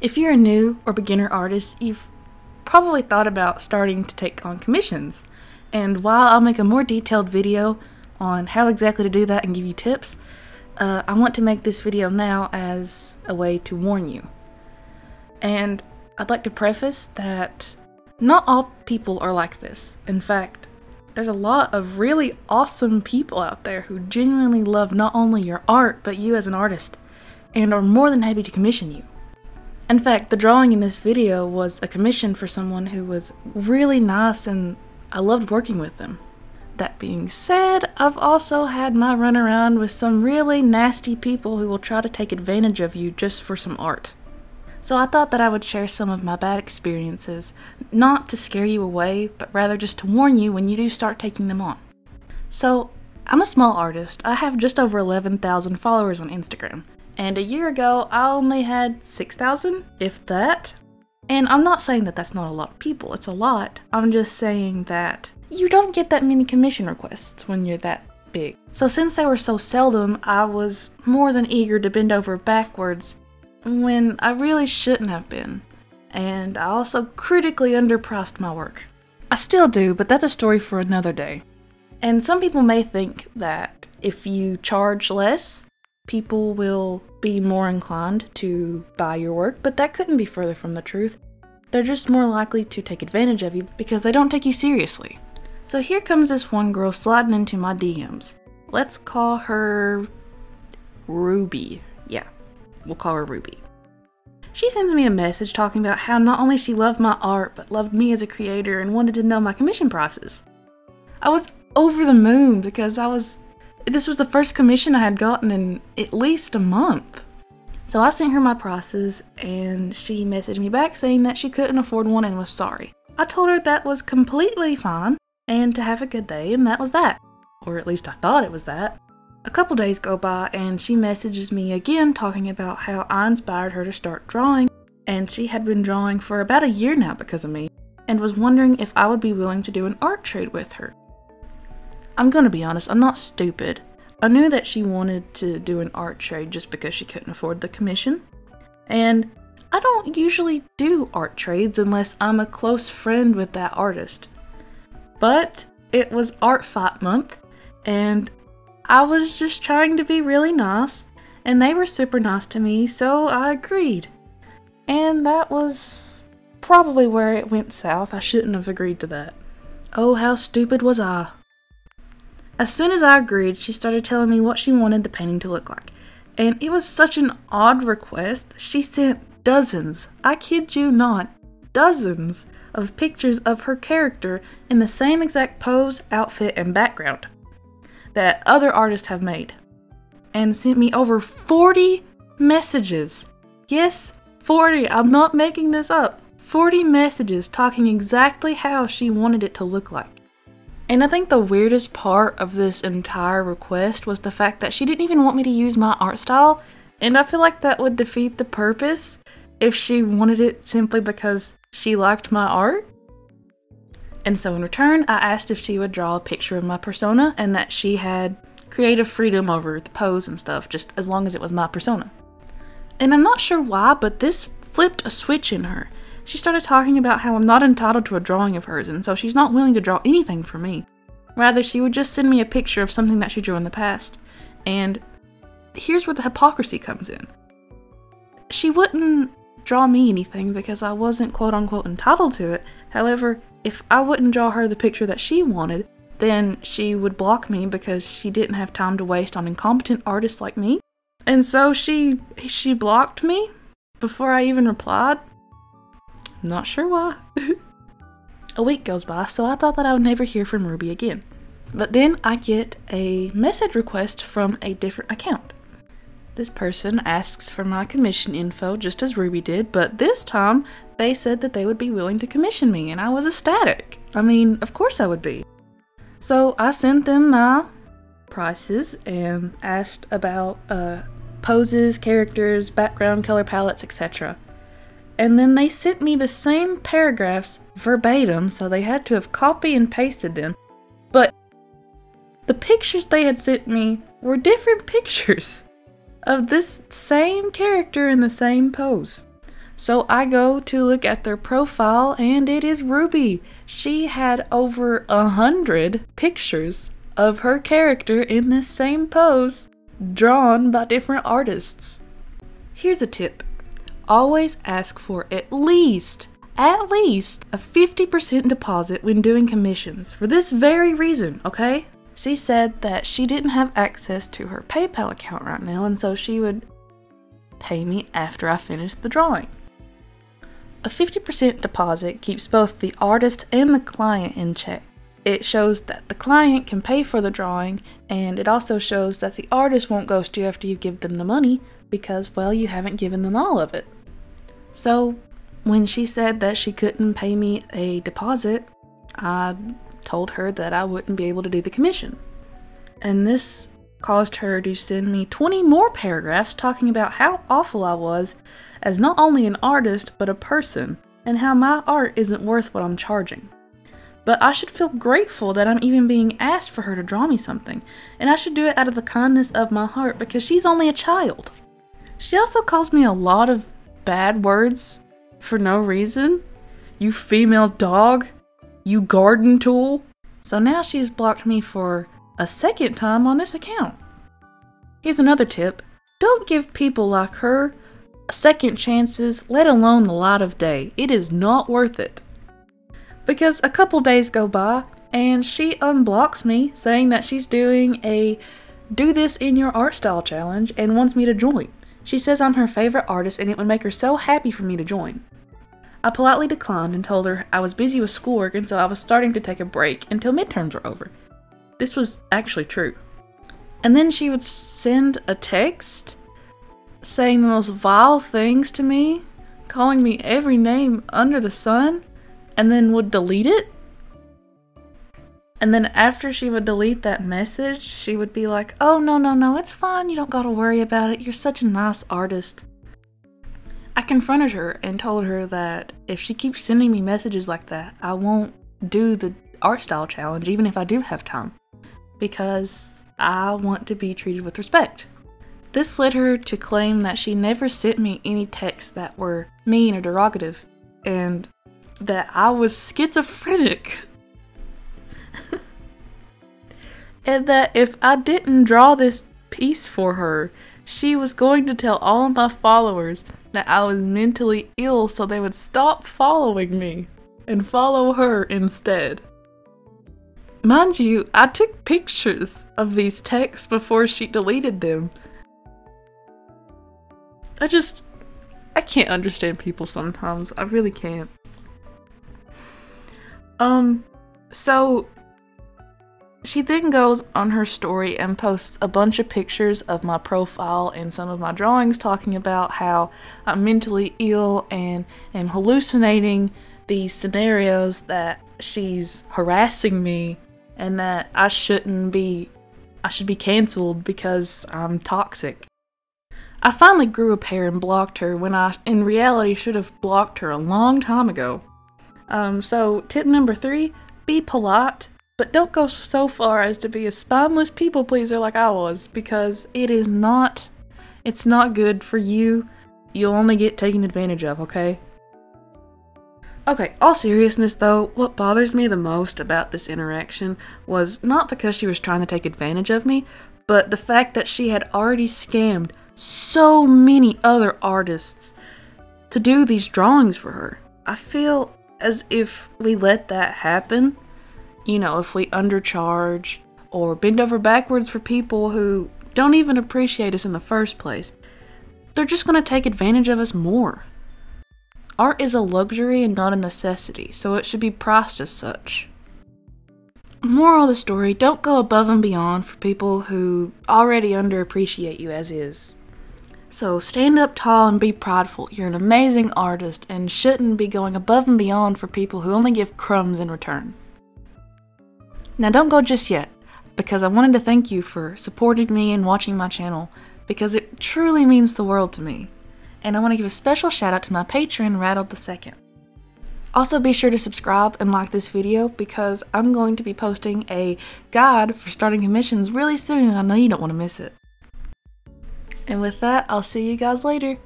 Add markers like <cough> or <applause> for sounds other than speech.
If you're a new or beginner artist, you've probably thought about starting to take on commissions. And while I'll make a more detailed video on how exactly to do that and give you tips, uh, I want to make this video now as a way to warn you. And I'd like to preface that not all people are like this. In fact, there's a lot of really awesome people out there who genuinely love not only your art, but you as an artist, and are more than happy to commission you. In fact, the drawing in this video was a commission for someone who was really nice and I loved working with them. That being said, I've also had my run around with some really nasty people who will try to take advantage of you just for some art. So I thought that I would share some of my bad experiences, not to scare you away, but rather just to warn you when you do start taking them on. So, I'm a small artist. I have just over 11,000 followers on Instagram. And a year ago, I only had 6,000, if that. And I'm not saying that that's not a lot of people, it's a lot. I'm just saying that you don't get that many commission requests when you're that big. So since they were so seldom, I was more than eager to bend over backwards when I really shouldn't have been. And I also critically underpriced my work. I still do, but that's a story for another day. And some people may think that if you charge less, people will be more inclined to buy your work, but that couldn't be further from the truth. They're just more likely to take advantage of you because they don't take you seriously. So here comes this one girl sliding into my DMs. Let's call her Ruby. Yeah, we'll call her Ruby. She sends me a message talking about how not only she loved my art, but loved me as a creator and wanted to know my commission prices. I was over the moon because I was this was the first commission I had gotten in at least a month. So I sent her my prices and she messaged me back saying that she couldn't afford one and was sorry. I told her that was completely fine and to have a good day, and that was that. Or at least I thought it was that. A couple days go by and she messages me again talking about how I inspired her to start drawing, and she had been drawing for about a year now because of me, and was wondering if I would be willing to do an art trade with her. I'm gonna be honest, I'm not stupid. I knew that she wanted to do an art trade just because she couldn't afford the commission. And I don't usually do art trades unless I'm a close friend with that artist. But it was Art Fight Month, and I was just trying to be really nice, and they were super nice to me, so I agreed. And that was probably where it went south. I shouldn't have agreed to that. Oh, how stupid was I? As soon as I agreed, she started telling me what she wanted the painting to look like. And it was such an odd request. She sent dozens, I kid you not, dozens of pictures of her character in the same exact pose, outfit, and background that other artists have made. And sent me over 40 messages. Yes, 40. I'm not making this up. 40 messages talking exactly how she wanted it to look like. And I think the weirdest part of this entire request was the fact that she didn't even want me to use my art style, and I feel like that would defeat the purpose if she wanted it simply because she liked my art. And so in return, I asked if she would draw a picture of my persona and that she had creative freedom over the pose and stuff, just as long as it was my persona. And I'm not sure why, but this flipped a switch in her. She started talking about how I'm not entitled to a drawing of hers, and so she's not willing to draw anything for me. Rather, she would just send me a picture of something that she drew in the past. And here's where the hypocrisy comes in. She wouldn't draw me anything because I wasn't quote unquote entitled to it. However, if I wouldn't draw her the picture that she wanted, then she would block me because she didn't have time to waste on incompetent artists like me. And so she she blocked me before I even replied. Not sure why. <laughs> a week goes by, so I thought that I would never hear from Ruby again. But then I get a message request from a different account. This person asks for my commission info just as Ruby did, but this time they said that they would be willing to commission me, and I was ecstatic. I mean, of course I would be. So I sent them my prices and asked about uh, poses, characters, background color palettes, etc and then they sent me the same paragraphs verbatim, so they had to have copy and pasted them. But the pictures they had sent me were different <laughs> pictures of this same character in the same pose. So I go to look at their profile and it is Ruby. She had over a hundred pictures of her character in this same pose, drawn by different artists. Here's a tip always ask for at least, at least, a 50% deposit when doing commissions for this very reason, okay? She said that she didn't have access to her PayPal account right now, and so she would pay me after I finished the drawing. A 50% deposit keeps both the artist and the client in check. It shows that the client can pay for the drawing, and it also shows that the artist won't ghost you after you give them the money because, well, you haven't given them all of it. So, when she said that she couldn't pay me a deposit, I told her that I wouldn't be able to do the commission. And this caused her to send me 20 more paragraphs talking about how awful I was as not only an artist but a person, and how my art isn't worth what I'm charging. But I should feel grateful that I'm even being asked for her to draw me something, and I should do it out of the kindness of my heart because she's only a child. She also calls me a lot of bad words for no reason. You female dog. You garden tool. So now she's blocked me for a second time on this account. Here's another tip. Don't give people like her second chances, let alone the light of day. It is not worth it. Because a couple days go by and she unblocks me saying that she's doing a do this in your art style challenge and wants me to join. She says I'm her favorite artist and it would make her so happy for me to join. I politely declined and told her I was busy with schoolwork and so I was starting to take a break until midterms were over. This was actually true. And then she would send a text saying the most vile things to me, calling me every name under the sun, and then would delete it. And then after she would delete that message, she would be like, Oh, no, no, no, it's fine. You don't gotta worry about it. You're such a nice artist. I confronted her and told her that if she keeps sending me messages like that, I won't do the art style challenge, even if I do have time, because I want to be treated with respect. This led her to claim that she never sent me any texts that were mean or derogative, and that I was schizophrenic. <laughs> and that if I didn't draw this piece for her, she was going to tell all my followers that I was mentally ill so they would stop following me and follow her instead. Mind you, I took pictures of these texts before she deleted them. I just. I can't understand people sometimes. I really can't. Um, so she then goes on her story and posts a bunch of pictures of my profile and some of my drawings talking about how I'm mentally ill and am hallucinating these scenarios that she's harassing me and that I shouldn't be I should be canceled because I'm toxic. I finally grew a pair and blocked her when I in reality should have blocked her a long time ago. Um, so tip number three, be polite but don't go so far as to be a spineless people pleaser like I was, because it is not, it's not good for you. You'll only get taken advantage of, okay? Okay, all seriousness though, what bothers me the most about this interaction was not because she was trying to take advantage of me, but the fact that she had already scammed so many other artists to do these drawings for her. I feel as if we let that happen you know, if we undercharge or bend over backwards for people who don't even appreciate us in the first place, they're just going to take advantage of us more. Art is a luxury and not a necessity, so it should be priced as such. Moral of the story don't go above and beyond for people who already underappreciate you as is. So stand up tall and be prideful. You're an amazing artist and shouldn't be going above and beyond for people who only give crumbs in return. Now don't go just yet, because I wanted to thank you for supporting me and watching my channel, because it truly means the world to me. And I want to give a special shout out to my patron, Rattled the Second. Also be sure to subscribe and like this video because I'm going to be posting a guide for starting commissions really soon I know you don't want to miss it. And with that, I'll see you guys later.